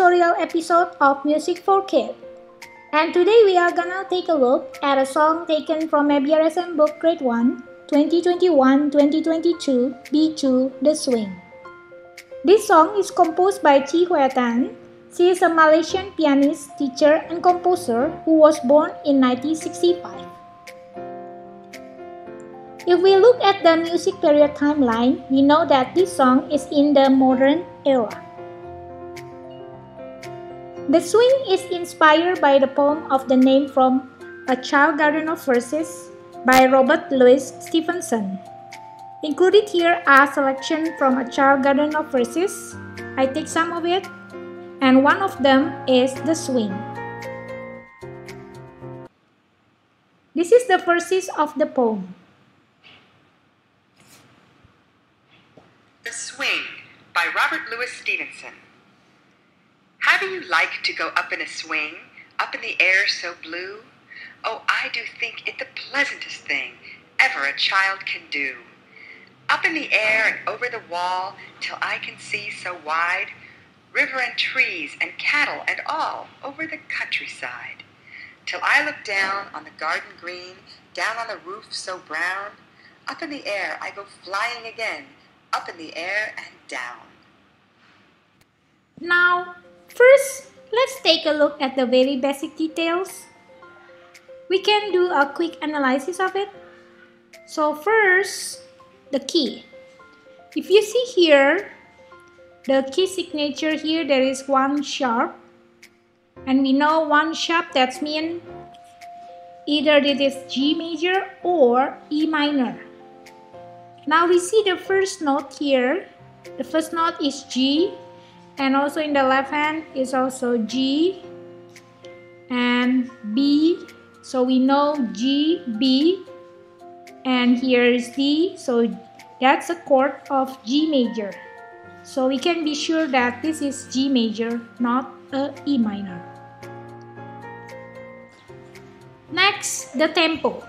tutorial episode of Music for Kids. And today we are gonna take a look at a song taken from ABRSM book grade 1, 2021-2022, B2, The Swing. This song is composed by Chee-Hwa Tan. She is a Malaysian pianist, teacher, and composer who was born in 1965. If we look at the music period timeline, we know that this song is in the modern era. The swing is inspired by the poem of the name from A Child Garden of Verses by Robert Louis Stevenson. Included here are selection from A Child Garden of Verses. I take some of it, and one of them is The Swing. This is the verses of the poem. The Swing by Robert Louis Stevenson. How do you like to go up in a swing, up in the air so blue? Oh, I do think it the pleasantest thing ever a child can do. Up in the air and over the wall till I can see so wide, river and trees and cattle and all over the countryside. Till I look down on the garden green, down on the roof so brown, up in the air I go flying again, up in the air and down. Now, take a look at the very basic details. We can do a quick analysis of it. So first, the key. If you see here, the key signature here, there is one sharp. And we know one sharp, that's mean either it is G major or E minor. Now we see the first note here. The first note is G and also in the left hand is also G and B. So we know G, B and here is D. So that's a chord of G major. So we can be sure that this is G major, not a E minor. Next, the tempo.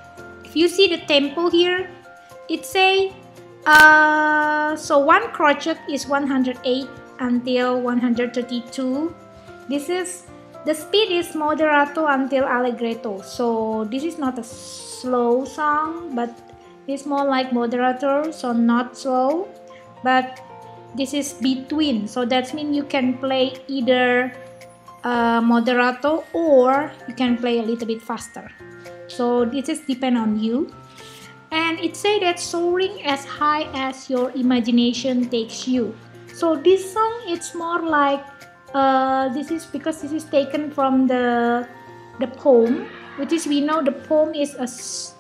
If you see the tempo here, it say uh, so one crotchet is 108 until 132. This is the speed is moderato until allegretto. So this is not a slow song, but it's more like moderato, so not slow. But this is between, so that means you can play either uh, moderato or you can play a little bit faster. So this is depend on you and it say that soaring as high as your imagination takes you so this song it's more like uh, this is because this is taken from the the poem which is we know the poem is a,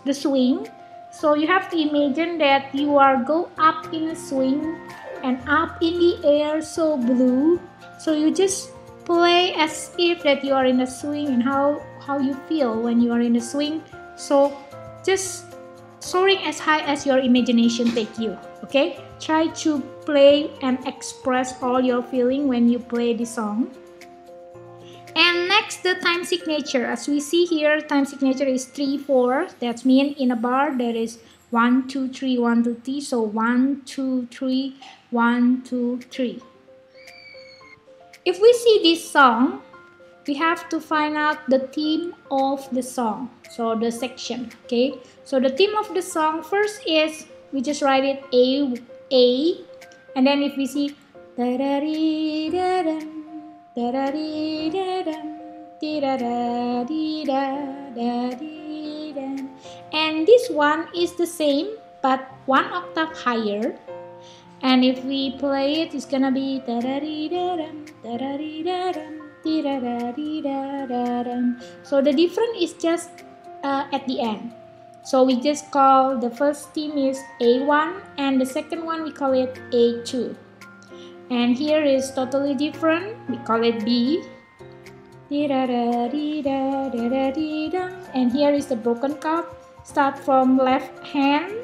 the swing. So you have to imagine that you are go up in a swing and up in the air so blue. So you just play as if that you are in a swing and how how you feel when you are in a swing. So just soaring as high as your imagination take you okay? Try to play and express all your feeling when you play the song. And next the time signature. As we see here time signature is 3 4 that means in a bar there is 1 2 3 1 2 3 so 1 2 3 1 2 3 if we see this song we have to find out the theme of the song. So the section okay? So the theme of the song first is we just write it a a and then if we see and this one is the same but one octave higher. And if we play it it's gonna be so the difference is just uh, at the end. So we just call the first team is A1 and the second one we call it A2. And here is totally different. We call it B. And here is the broken cup. Start from left hand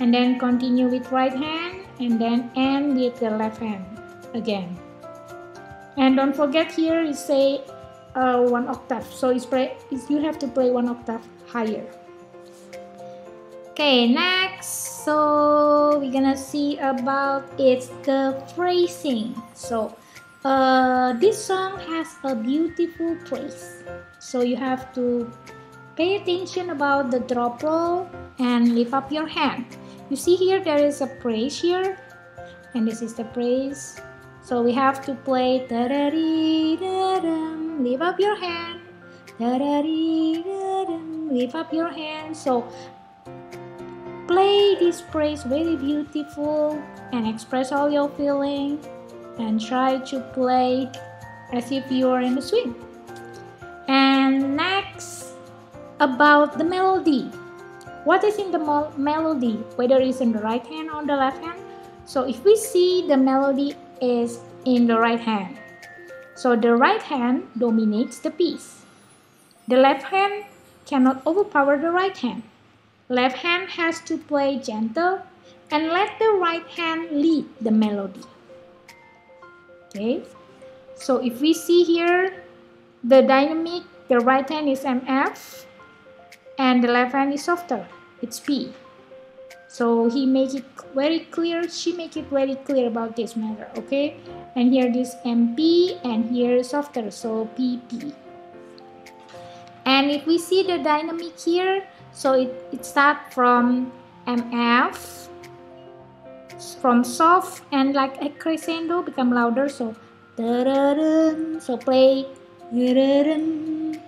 and then continue with right hand and then end with the left hand again and don't forget here is say uh, one octave so it's play it's, you have to play one octave higher okay next so we're gonna see about it's the phrasing so uh, this song has a beautiful phrase. So you have to pay attention about the drop roll and lift up your hand. You see here there is a phrase here and this is the phrase. So we have to play da da dee da dum, lift up your hand, da da dee da dum, lift up your hand. So play this phrase very beautiful and express all your feeling and try to play as if you are in the swing. And next, about the melody. What is in the melody, whether it's in the right hand or the left hand? So if we see the melody is in the right hand, so the right hand dominates the piece. The left hand cannot overpower the right hand. Left hand has to play gentle and let the right hand lead the melody. Okay so if we see here the dynamic the right hand is MF and the left hand is softer it's P. So he make it very clear she make it very clear about this matter okay? And here this MP and here softer so PP and if we see the dynamic here so it, it start from MF from soft and like a crescendo become louder. So so play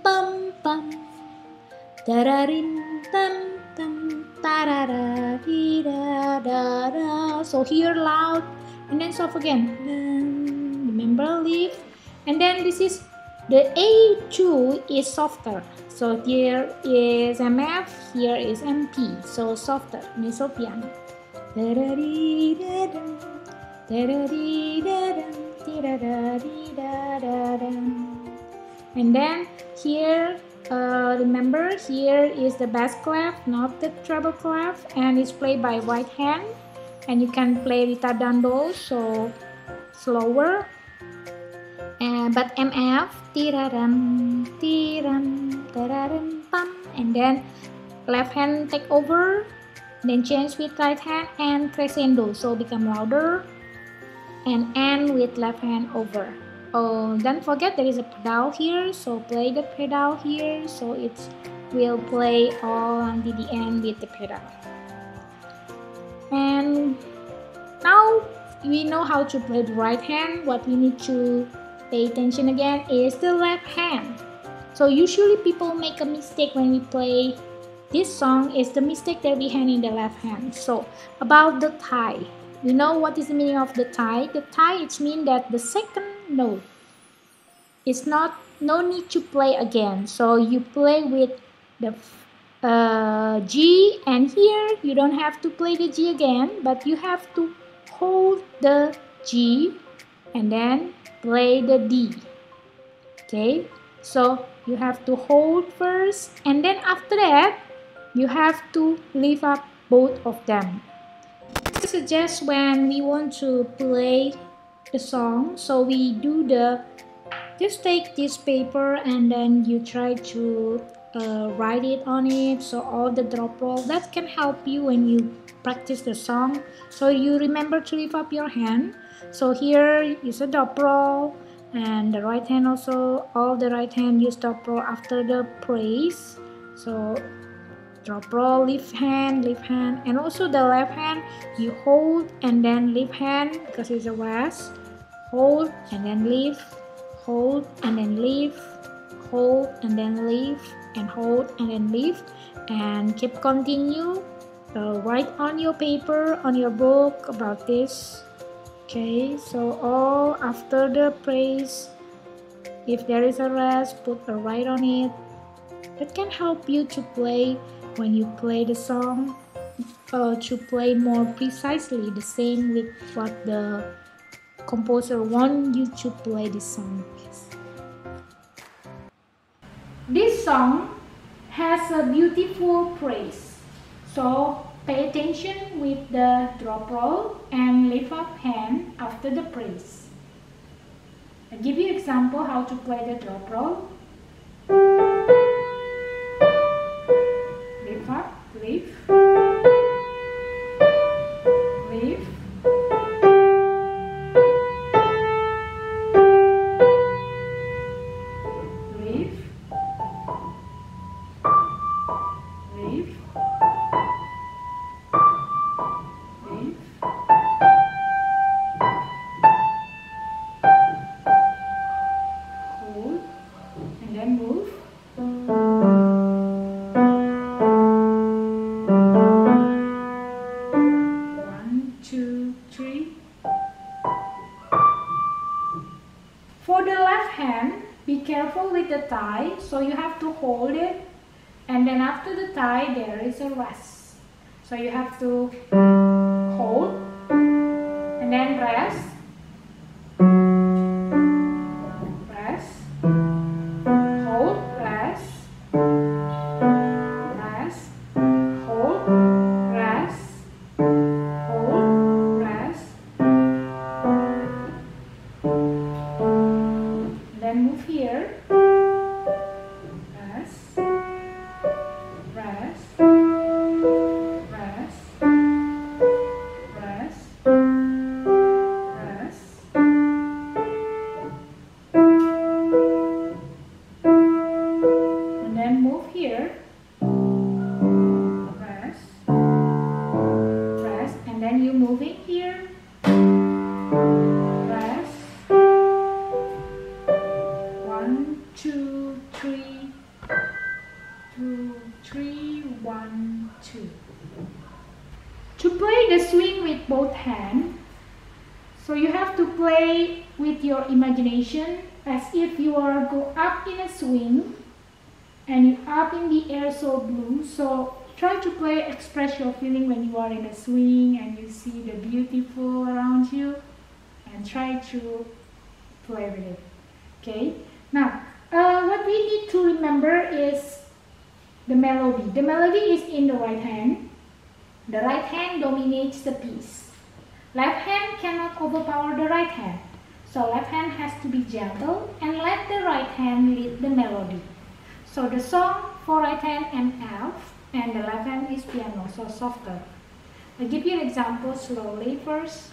pum pum so here loud and then soft again. Remember leave and then this is the A2 is softer so here is MF here is MP so softer mezzo piano and then here, uh, remember here is the bass clef, not the treble clef, and it's played by right hand. And you can play ritardando, so slower. But MF, tiraram, tiram, tararam, pam, and then left hand take over then change with right hand and crescendo. So become louder. And end with left hand over. Oh don't forget there is a pedal here. So play the pedal here. So it will play all until the end with the pedal. And now we know how to play the right hand. What we need to pay attention again is the left hand so usually people make a mistake when we play this song is the mistake that we hand in the left hand. So about the tie, you know what is the meaning of the tie? The tie it means that the second note is not no need to play again. So you play with the uh, G and here you don't have to play the G again, but you have to hold the G and then play the D. Okay, so you have to hold first and then after that you have to lift up both of them. I suggest when we want to play the song, so we do the just take this paper and then you try to uh, write it on it. So all the drop roll that can help you when you practice the song. So you remember to lift up your hand so here is a drop roll and the right hand also all the right hand use drop roll after the phrase. So drop roll lift hand lift hand and also the left hand you hold and then lift hand because it's a rest hold and then lift hold and then lift hold and then lift and hold and then lift and keep continue. Uh, write on your paper on your book about this okay so all after the phrase if there is a rest put a write on it. That can help you to play when you play the song uh, to play more precisely. The same with what the composer want you to play the song This song has a beautiful phrase. So pay attention with the drop roll and lift up hand after the phrase. I give you example how to play the drop roll. Tie, there is a rest. So you have to one, two. To play the swing with both hands, so you have to play with your imagination as if you are go up in a swing and you up in the air so blue. So try to play, express your feeling when you are in a swing and you see the beautiful around you and try to play with it. Okay, now uh, what we need to remember is the melody. The melody is in the right hand. The right hand dominates the piece. Left hand cannot overpower the right hand. So left hand has to be gentle and let the right hand lead the melody. So the song for right hand and F and the left hand is piano, so softer. I'll give you an example slowly first.